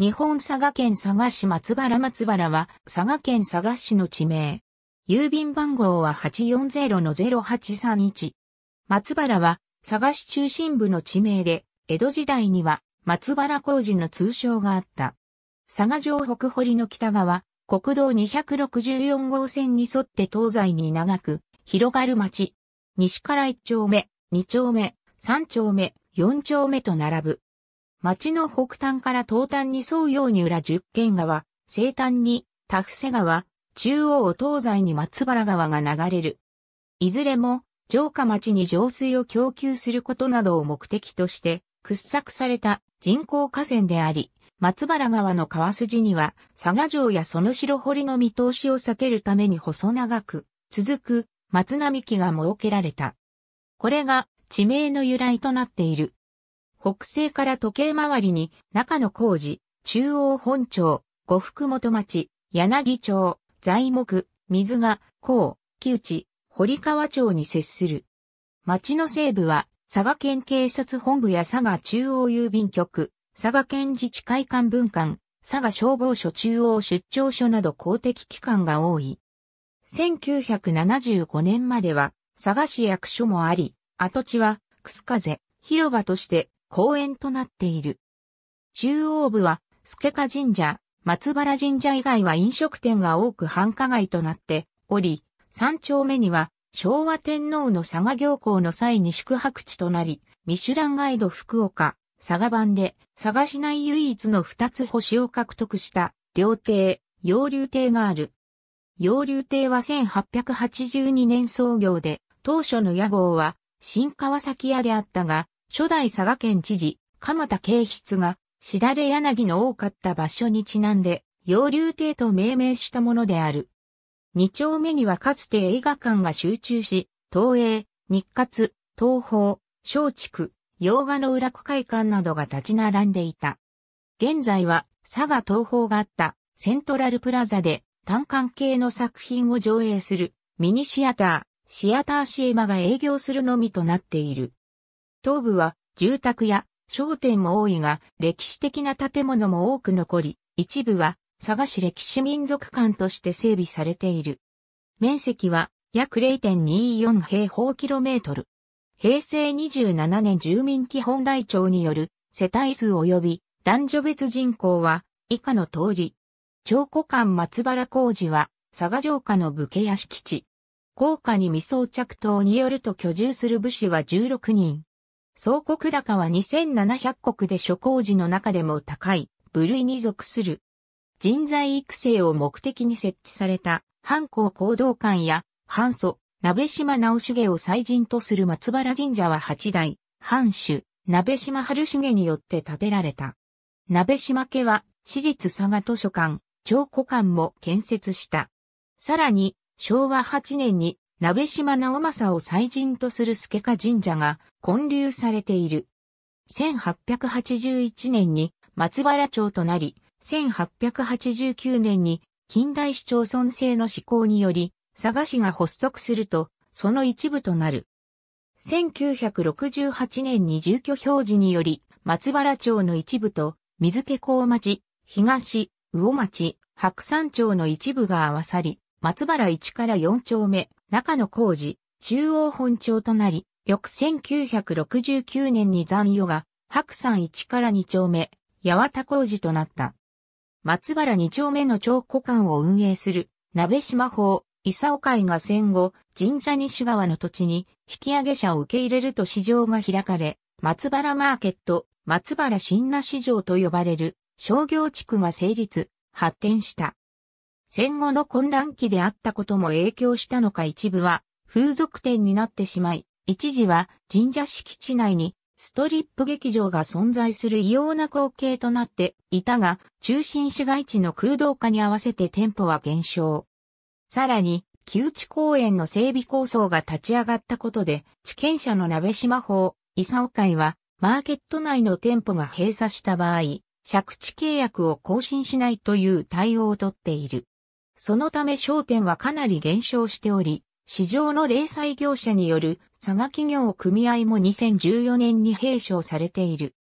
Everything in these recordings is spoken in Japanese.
日本佐賀県佐賀市松原松原は佐賀県佐賀市の地名。郵便番号は840-0831。松原は佐賀市中心部の地名で、江戸時代には松原工事の通称があった。佐賀城北堀の北側、国道264号線に沿って東西に長く広がる町。西から1丁目、2丁目、3丁目、4丁目と並ぶ。町の北端から東端に沿うように裏十軒川、西端に田伏川、中央を東西に松原川が流れる。いずれも城下町に浄水を供給することなどを目的として掘削された人工河川であり、松原川の川筋には佐賀城やその城堀の見通しを避けるために細長く続く松並木が設けられた。これが地名の由来となっている。北西から時計回りに中野工事、中央本町、五福本町、柳町、材木、水が、高、木内、堀川町に接する。町の西部は佐賀県警察本部や佐賀中央郵便局、佐賀県自治会館分館、佐賀消防署中央出張所など公的機関が多い。1975年までは佐賀市役所もあり、跡地は、楠風、広場として公園となっている。中央部は、助家神社、松原神社以外は飲食店が多く繁華街となっており、三丁目には昭和天皇の佐賀行幸の際に宿泊地となり、ミシュランガイド福岡、佐賀版で佐賀市内唯一の二つ星を獲得した料亭、洋流亭がある。洋流亭は1882年創業で、当初の屋号は新川崎屋であったが、初代佐賀県知事、鎌田慶筆が、しだれ柳の多かった場所にちなんで、洋流亭と命名したものである。二丁目にはかつて映画館が集中し、東映、日活、東宝、松竹、洋画の裏区会館などが立ち並んでいた。現在は佐賀東宝があったセントラルプラザで単館系の作品を上映するミニシアター、シアターシエマが営業するのみとなっている。東部は住宅や商店も多いが歴史的な建物も多く残り、一部は佐賀市歴史民族館として整備されている。面積は約0.24平方キロメートル。平成27年住民基本台帳による世帯数及び男女別人口は以下の通り。長古館松原工事は佐賀城下の武家屋敷地。高架に未装着等によると居住する武士は16人。総国高は2700国で諸工事の中でも高い部類に属する。人材育成を目的に設置された藩校行動館や藩祖、鍋島直重を祭神とする松原神社は八代、藩主、鍋島春重によって建てられた。鍋島家は私立佐賀図書館、長古館も建設した。さらに、昭和8年に鍋島直政を祭神とする助家神社が建立されている。1881年に松原町となり、1889年に近代市町村制の施行により、佐賀市が発足すると、その一部となる。1968年に住居表示により、松原町の一部と、水気港町、東、魚町、白山町の一部が合わさり、松原1から4丁目、中野工事、中央本町となり、翌1969年に残余が、白山1から2丁目、八幡工事となった。松原2丁目の町古館を運営する、鍋島法、伊佐会が戦後、神社西側の土地に引き上げ者を受け入れると市場が開かれ、松原マーケット、松原新羅市場と呼ばれる商業地区が成立、発展した。戦後の混乱期であったことも影響したのか一部は風俗店になってしまい、一時は神社敷地内にストリップ劇場が存在する異様な光景となっていたが、中心市街地の空洞化に合わせて店舗は減少。さらに、木内公園の整備構想が立ち上がったことで、地権者の鍋島法、伊佐会は、マーケット内の店舗が閉鎖した場合、借地契約を更新しないという対応をとっている。そのため商店はかなり減少しており、市場の零細業者による佐賀企業組合も2014年に閉所されている。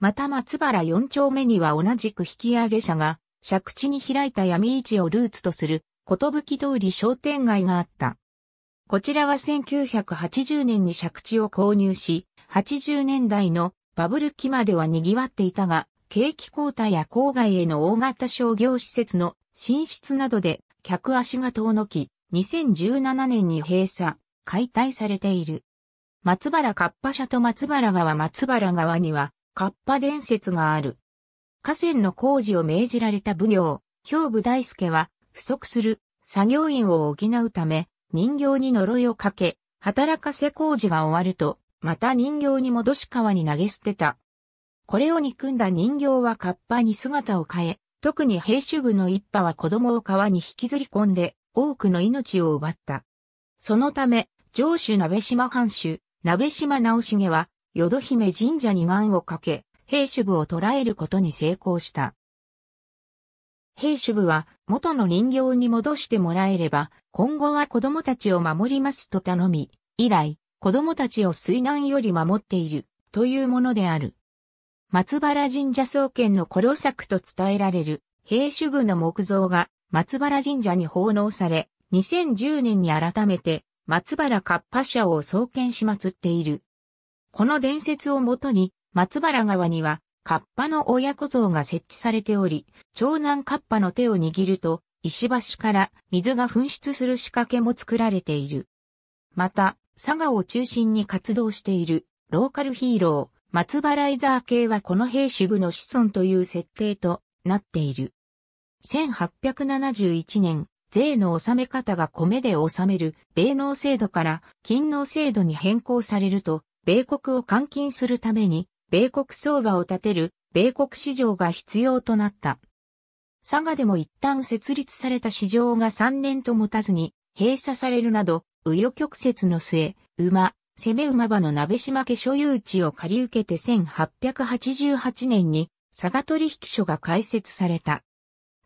また松原4丁目には同じく引き上げ者が、借地に開いた闇市をルーツとする、ことぶき通り商店街があった。こちらは1980年に借地を購入し、80年代のバブル期までは賑わっていたが、景気交代や郊外への大型商業施設の進出などで客足が遠のき、2017年に閉鎖、解体されている。松原カッパ社と松原川松原川には、カッパ伝説がある。河川の工事を命じられた奉行、兵部大輔は、不足する作業員を補うため、人形に呪いをかけ、働かせ工事が終わると、また人形に戻し川に投げ捨てた。これを憎んだ人形はカッパに姿を変え、特に兵主部の一派は子供を川に引きずり込んで、多くの命を奪った。そのため、上主鍋島藩主、鍋島直重は、淀姫神社に願をかけ、兵主部を捕らえることに成功した。兵主部は元の人形に戻してもらえれば、今後は子供たちを守りますと頼み、以来、子供たちを水難より守っている、というものである。松原神社創建のコロ作と伝えられる、兵主部の木像が松原神社に奉納され、2010年に改めて松原カッパ社を創建し祀っている。この伝説をもとに、松原川にはカッパの親子像が設置されており、長男カッパの手を握ると、石橋から水が噴出する仕掛けも作られている。また、佐賀を中心に活動しているローカルヒーロー、松原イザー系はこの兵士部の子孫という設定となっている。1871年、税の納め方が米で納める米納制度から金納制度に変更されると、米国を換金するために米国相場を立てる米国市場が必要となった。佐賀でも一旦設立された市場が3年と持たずに閉鎖されるなど、右余曲折の末、馬、攻め馬場の鍋島家所有地を借り受けて1888年に佐賀取引所が開設された。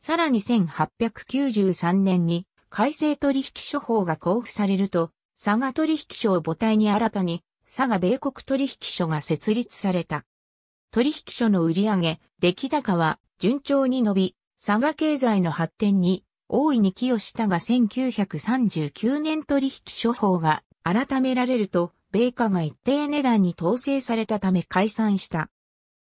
さらに1893年に改正取引所法が交付されると、佐賀取引所を母体に新たに佐賀米国取引所が設立された。取引所の売上、出来高は順調に伸び、佐賀経済の発展に大いに寄与したが1939年取引所法が改められると、米価が一定値段に統制されたため解散した。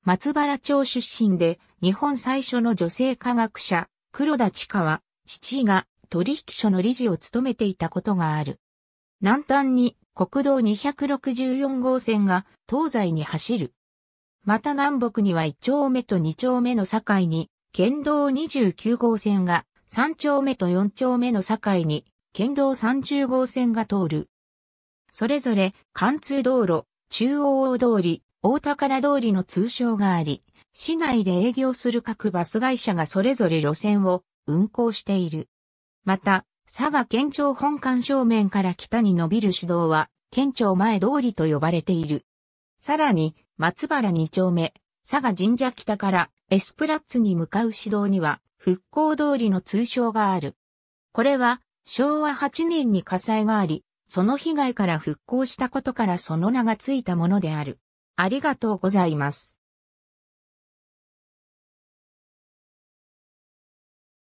松原町出身で日本最初の女性科学者、黒田千佳は、父が取引所の理事を務めていたことがある。南端に国道264号線が東西に走る。また南北には1丁目と2丁目の境に、県道29号線が3丁目と4丁目の境に、県道30号線が通る。それぞれ貫通道路、中央大通り、大宝通りの通称があり、市内で営業する各バス会社がそれぞれ路線を運行している。また、佐賀県庁本館正面から北に伸びる市道は、県庁前通りと呼ばれている。さらに、松原二丁目、佐賀神社北からエスプラッツに向かう市道には、復興通りの通称がある。これは、昭和8年に火災があり、その被害から復興したことからその名がついたものである。ありがとうございます。